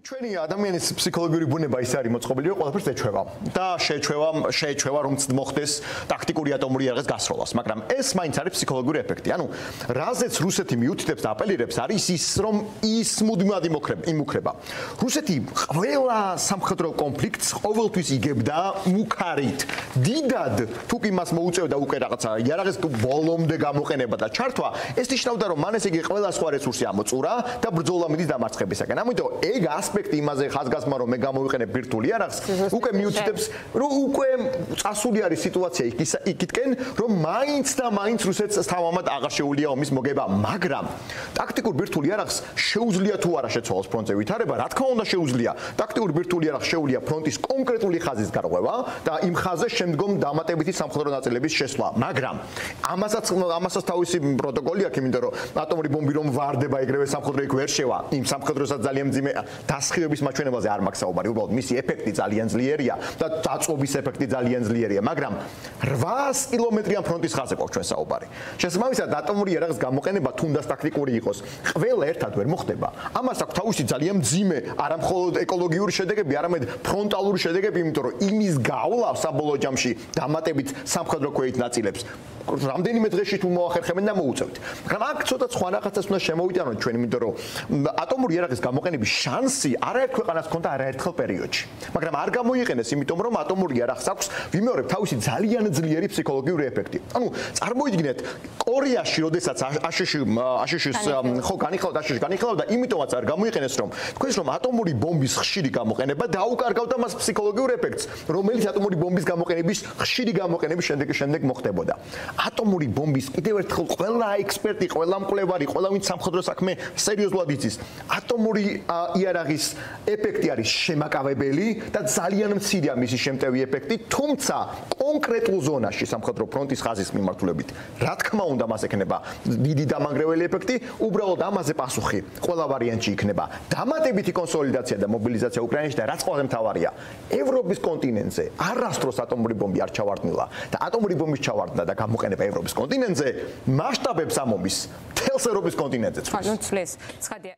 ჩვენი ადამიანის ფსიქოლოგიური ბუნება ის არის მოწყობილი, რომ ყველაფერს ეჩვევა და შეეჩვევა, შეეჩვევა რომ მოხდეს ტაქტიკური ატომური იარაღის გასროლას, მაგრამ ეს მაინც არის ფსიქოლოგიური ეფექტი. ანუ რაზეც რუსეთი მიუთითებს და აპელირებს არის ის, რომ ის მუდმივად იმოქრება, იმუქრება. რუსეთი ყველა სამხედრო კონფლიქტს ყოველთვის იგებდა მუქარით. დიდად თუ კი მას მოუწევდა უკვე რაღაცა იარაღის ბოლომდე გამოყენება და ჩართვა, ეს ნიშნავდა რომ მან ესე იგი ყველა სხვა რესურსი ამოწურა და ბრძოლა მიდის დამარცხებისაკენ. ამიტომ ეგ ასპექტი იმაზე ხაზგასმა რომ მე გამოვიყენებ ბირთვული არახს უკვე მიუთითებს რომ უკვე წასული არის სიტუაცია იქითკენ რომ მაინც და მაინც რუსეთს თავამად აღარ შეუძლია ომის მოგება მაგრამ ტაქტიკურ ბირთვული არახს შეუძლია თუ არა შეცვალოს ფრონტზე ვითარება რა თქმა უნდა შეუძლია. ტაქტიკურ ბირთვული არახს შეუძლია ფრონტის კონკრეტული ხაზის გარღვევა და იმ ხაზზე შემდგომ დამატებითი სამხედრო ნაწილების შესვლა. მაგრამ ამასაც ამასაც თავისი პროტოკოლი აქვს იმიტომ რომ ატომური ბომბი რომ ვარდება ეგრევე სამხედრო იქ ვერ შევა. იმ სამხედროსაც ძალიან მძიმე დასხივების მაჩვენებაზე არ მაქვს საუბარი, უბრალოდ მისი ეფექტი ძალიან ძლიერია და დაწობის ეფექტი ძალიან ძლიერია, მაგრამ 800 კილომეტრიან ფრონტის ხაზზე ყავს ჩვენ საუბარი. შესაბამისად, ატომური იარაღის გამოყენება თუნდაც ტაქტიკური იყოს, ყველა ერთად ვერ მოხდება. ამას აქვს თავისი ძალიან მძიმე, არა მხოლოდ ეკოლოგიური შედეგები, არამედ ფრონტალური შედეგები, იმიტომ რომ იმის გავლა საბოლოო ჯამში დამატებით სამხედრო ქვეით ნაწილებს რამდენიმე დღეში თუ მოახერხებენ და მოუწევთ. მაგრამ აქ ცოტა სხვა რაღაცას უნდა შემოვიტანოთ ჩვენ, იმიტომ რომ ატომური იარაღის გამოყენების შანსი არაერთ ქვეყანას ჰქონდა არაერთხელ პერიოდში. მაგრამ არ გამოიყენეს, იმიტომ რომ ატომური იარაღს აქვს ვიმეორებ თავისი ძალიან ძლიერი ფსიქოლოგიური ეფექტი. ანუ წარმოიდგინეთ, კორეაში, როდესაც აშშ აშშ-ს ხო განიხილავდა აშშ განიხილავდა, იმიტომაც არ გამოიყენეს, რომ თქვენს რომ ატომური ბომბის ხშირი გამოყენება დაუკარგავდა მას ფსიქოლოგიურ ეფექტს, რომელიც ატომური ბომბის გამოყენების ხშირი გამოყენების შემდეგ შემდეგ მოხდებოდა. ატომური ბომბის კიდევ ერთხელ ყველა ექსპერტი, ყველა მკვლევარი, ყველა ვინც სამხედრო საქმე სერიოზულად იცის, ატომური იარაღის ეფექტი არის შემაკავებელი და ძალიან მცირეა მისი შემტევი ეფექტი, თუმცა კონკრეტულ ზონაში სამხედრო ფრონტის ხაზის მიმართულებით, რა თქმა უნდა, მას ექნება დიდი დამანგრეველი ეფექტი, უბრალოდ ამაზე პასუხი ყველა ვარიანტში იქნება. დამატებითი კონსოლიდაცია და მობილიზაცია უკრაინაში და რაც ყველაზე მთავარია, ევროპის კონტინენტზე არასდროს ატომური ბომბი არ ჩავარდნილა და ატომური ბომბის ჩავარდნა და გამო გამოყენება ევროპის კონტინენტზე მასშტაბებს ამობის თელს ევროპის კონტინენტზე. ხო, ნუ ცლის. ცხადია.